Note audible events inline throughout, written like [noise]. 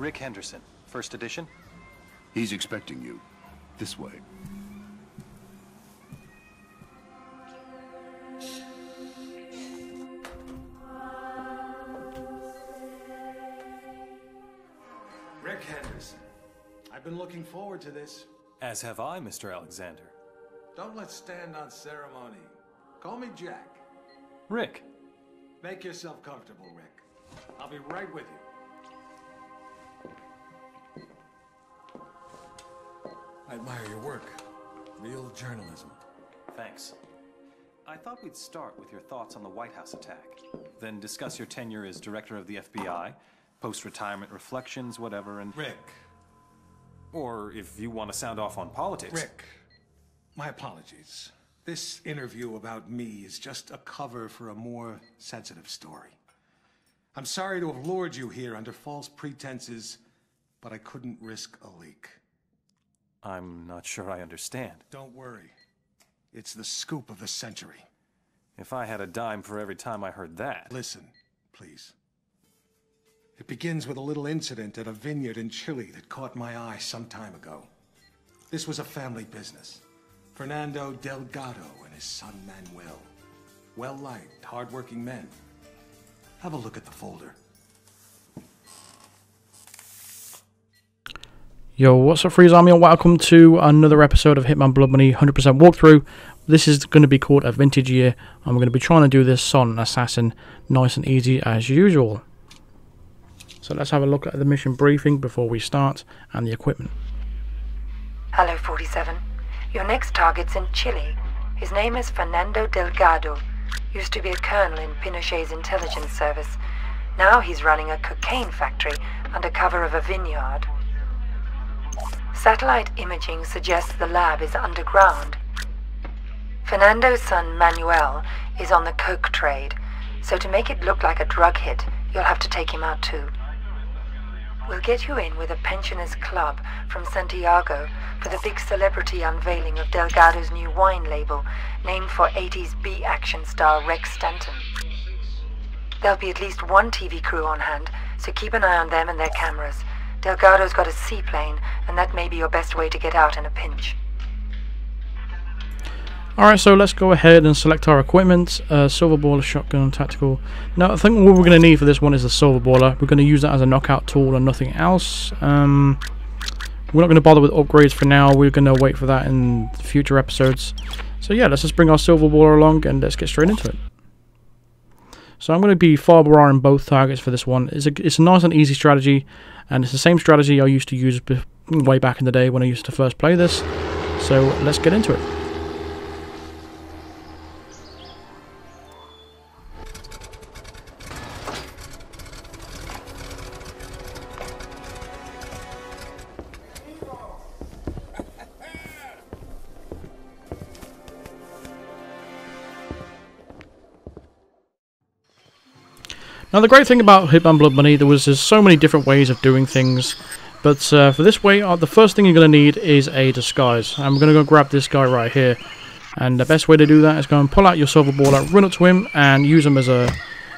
Rick Henderson, first edition. He's expecting you. This way. Rick Henderson. I've been looking forward to this. As have I, Mr. Alexander. Don't let's stand on ceremony. Call me Jack. Rick. Make yourself comfortable, Rick. I'll be right with you. I admire your work. Real journalism. Thanks. I thought we'd start with your thoughts on the White House attack, then discuss your tenure as director of the FBI, post-retirement reflections, whatever, and... Rick. Or if you want to sound off on politics. Rick. My apologies. This interview about me is just a cover for a more sensitive story. I'm sorry to have lured you here under false pretenses, but I couldn't risk a leak. I'm not sure I understand. Don't worry. It's the scoop of the century. If I had a dime for every time I heard that. Listen, please. It begins with a little incident at a vineyard in Chile that caught my eye some time ago. This was a family business. Fernando Delgado and his son Manuel. Well-liked, hard-working men. Have a look at the folder. Yo, what's up, Freeze Army, and welcome to another episode of Hitman Blood Money 100% walkthrough. This is going to be called a vintage year, and we're going to be trying to do this on Assassin nice and easy as usual. So let's have a look at the mission briefing before we start, and the equipment. Hello, 47. Your next target's in Chile. His name is Fernando Delgado. Used to be a colonel in Pinochet's intelligence service. Now he's running a cocaine factory under cover of a vineyard. Satellite imaging suggests the lab is underground. Fernando's son Manuel is on the coke trade, so to make it look like a drug hit, you'll have to take him out too. We'll get you in with a pensioners club from Santiago for the big celebrity unveiling of Delgado's new wine label, named for 80s B action star Rex Stanton. There'll be at least one TV crew on hand, so keep an eye on them and their cameras. Delgado's got a seaplane, and that may be your best way to get out in a pinch. Alright, so let's go ahead and select our equipment. Uh, silver baller, shotgun, tactical. Now, I think what we're going to need for this one is the silver baller. We're going to use that as a knockout tool and nothing else. Um, we're not going to bother with upgrades for now. We're going to wait for that in future episodes. So yeah, let's just bring our silver baller along and let's get straight into it. So I'm going to be far in both targets for this one. It's a, it's a nice and easy strategy, and it's the same strategy I used to use way back in the day when I used to first play this. So let's get into it. Now the great thing about Hitman Blood Money, there was there's so many different ways of doing things, but uh, for this way, uh, the first thing you're going to need is a disguise. I'm going to go grab this guy right here, and the best way to do that is go and pull out your silver baller, run up to him, and use him as a,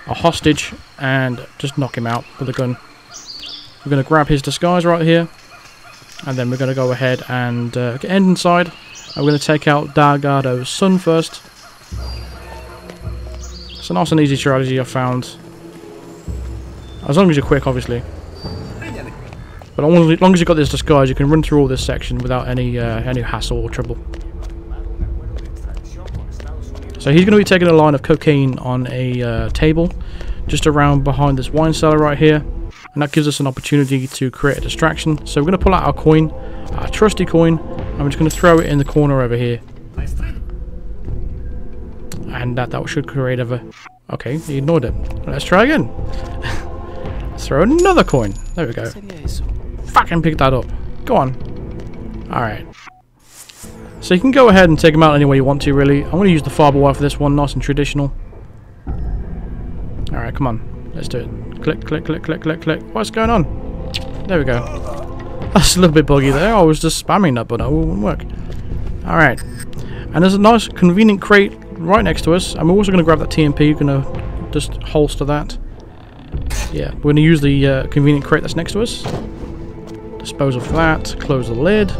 a hostage, and just knock him out with a gun. We're going to grab his disguise right here, and then we're going to go ahead and uh, get inside. I'm going to take out Delgado's son first. It's a nice and easy strategy I found. As long as you're quick, obviously. But as long as you've got this disguise, you can run through all this section without any uh, any hassle or trouble. So he's going to be taking a line of cocaine on a uh, table, just around behind this wine cellar right here. And that gives us an opportunity to create a distraction. So we're going to pull out our coin, our trusty coin, and we're just going to throw it in the corner over here. And that, that should create a... Okay, he ignored it. Let's try again. [laughs] throw another coin. There we go. Fucking pick that up. Go on. Alright. So you can go ahead and take them out any way you want to, really. I'm going to use the fiber wire for this one, nice and traditional. Alright, come on. Let's do it. Click, click, click, click, click, click. What's going on? There we go. That's a little bit buggy there. I was just spamming that, but it wouldn't work. Alright. And there's a nice, convenient crate right next to us. We're also going to grab that TMP. Going to just holster that. Yeah, we're going to use the uh, convenient crate that's next to us. Dispose of that. Close the lid.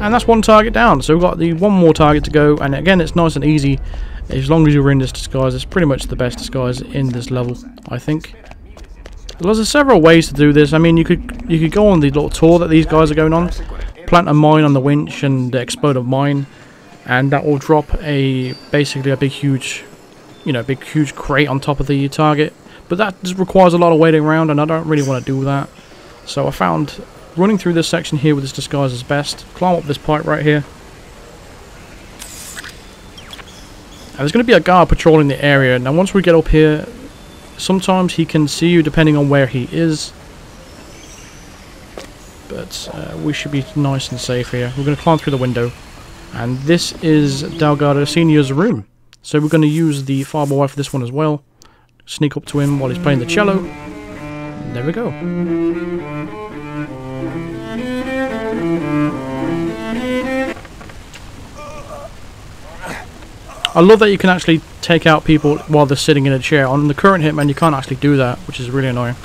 And that's one target down. So we've got the one more target to go. And again, it's nice and easy. As long as you're in this disguise, it's pretty much the best disguise in this level, I think. There's several ways to do this. I mean, you could you could go on the little tour that these guys are going on, plant a mine on the winch and explode a mine, and that will drop a basically a big huge, you know, big huge crate on top of the target. But that just requires a lot of waiting around, and I don't really want to do that. So I found running through this section here with this disguise is best. Climb up this pipe right here. And there's going to be a guard patrolling the area. Now once we get up here, sometimes he can see you depending on where he is. But uh, we should be nice and safe here. We're going to climb through the window. And this is Delgado Senior's room. So we're going to use the fiber wire for this one as well. Sneak up to him while he's playing the cello. There we go. I love that you can actually take out people while they're sitting in a chair. On the current Hitman, you can't actually do that, which is really annoying.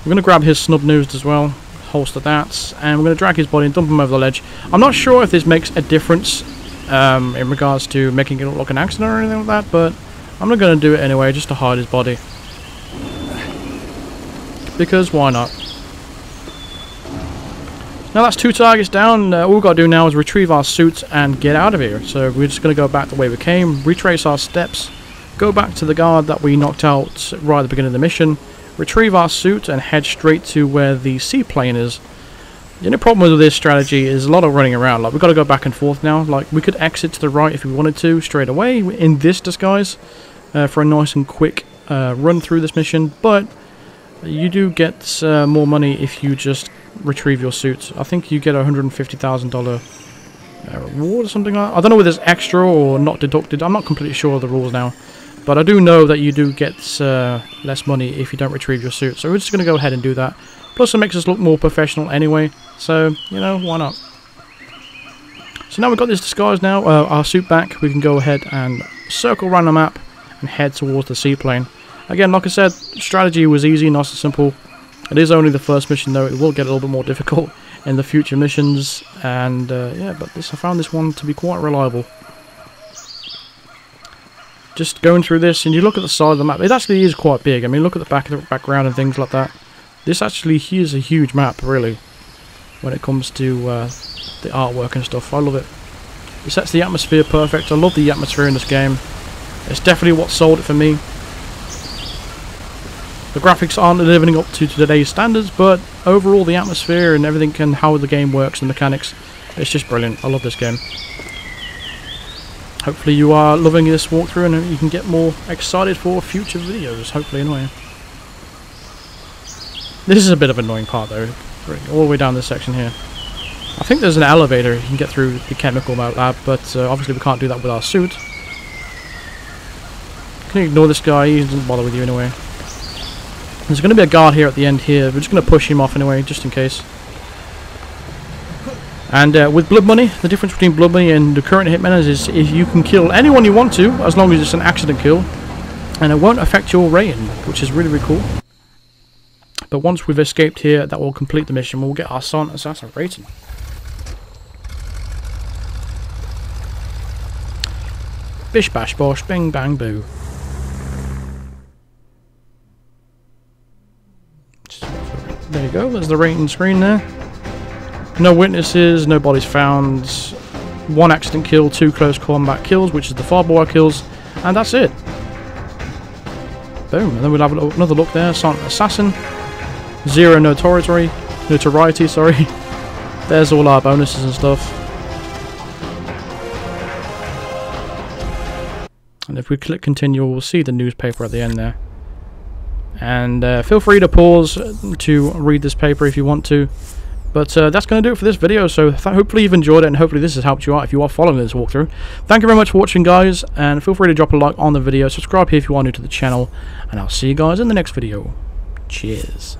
We're going to grab his snub nosed as well, holster that, and we're going to drag his body and dump him over the ledge. I'm not sure if this makes a difference um, in regards to making it look like an accident or anything like that, but I'm not going to do it anyway, just to hide his body. Because why not? Now that's two targets down. Uh, all we've got to do now is retrieve our suits and get out of here. So we're just going to go back the way we came, retrace our steps, go back to the guard that we knocked out right at the beginning of the mission, retrieve our suit and head straight to where the seaplane is. The only problem with this strategy is a lot of running around. Like we've got to go back and forth now. Like we could exit to the right if we wanted to straight away in this disguise uh, for a nice and quick uh, run through this mission, but you do get uh, more money if you just retrieve your suit. I think you get a $150,000 uh, reward or something like that. I don't know whether it's extra or not deducted. I'm not completely sure of the rules now. But I do know that you do get uh, less money if you don't retrieve your suit. So we're just going to go ahead and do that. Plus it makes us look more professional anyway. So, you know, why not? So now we've got this disguise now, uh, our suit back, we can go ahead and circle around the map and head towards the seaplane. Again, like I said, strategy was easy, nice and simple. It is only the first mission though, it will get a little bit more [laughs] difficult in the future missions, and uh, yeah, but this I found this one to be quite reliable. Just going through this, and you look at the side of the map, it actually is quite big. I mean, look at the back of the background and things like that. This actually is a huge map, really, when it comes to uh, the artwork and stuff. I love it. It sets the atmosphere perfect. I love the atmosphere in this game. It's definitely what sold it for me. The graphics aren't living up to today's standards, but overall the atmosphere and everything and how the game works and mechanics, it's just brilliant. I love this game. Hopefully you are loving this walkthrough and you can get more excited for future videos, hopefully anyway. This is a bit of an annoying part though, all the way down this section here. I think there's an elevator you can get through the chemical lab, but uh, obviously we can't do that with our suit. Can ignore this guy, he doesn't bother with you anyway. There's going to be a guard here at the end here. We're just going to push him off anyway, just in case. And uh, with Blood Money, the difference between Blood Money and the current Hitmen is, is you can kill anyone you want to, as long as it's an accident kill. And it won't affect your rating, which is really, really cool. But once we've escaped here, that will complete the mission. We'll get our Silent Assassin rating. Bish bash bosh, bing bang boo. There you go, there's the rating screen there. No witnesses, no bodies found, one accident kill, two close combat kills, which is the fiber wire kills, and that's it. Boom, and then we'll have another look there, Silent Assassin, zero notoriety, notoriety, sorry. [laughs] There's all our bonuses and stuff. And if we click continue, we'll see the newspaper at the end there. And uh, feel free to pause to read this paper if you want to. But uh, that's going to do it for this video, so hopefully you've enjoyed it and hopefully this has helped you out if you are following this walkthrough. Thank you very much for watching guys, and feel free to drop a like on the video, subscribe here if you are new to the channel, and I'll see you guys in the next video. Cheers.